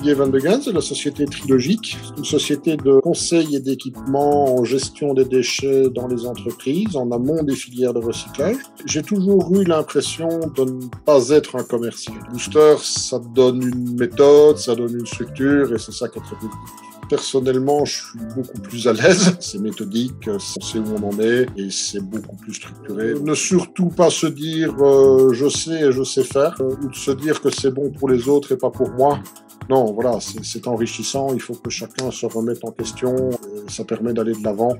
Didier Van de Gens la société Trilogique, une société de conseil et d'équipement en gestion des déchets dans les entreprises, en amont des filières de recyclage. J'ai toujours eu l'impression de ne pas être un commercial. Booster, ça donne une méthode, ça donne une structure et c'est ça qui est très positif. Personnellement, je suis beaucoup plus à l'aise. C'est méthodique, on sait où on en est et c'est beaucoup plus structuré. Ne surtout pas se dire euh, je sais et je sais faire euh, ou de se dire que c'est bon pour les autres et pas pour moi. Non, voilà, c'est enrichissant. Il faut que chacun se remette en question. Et ça permet d'aller de l'avant.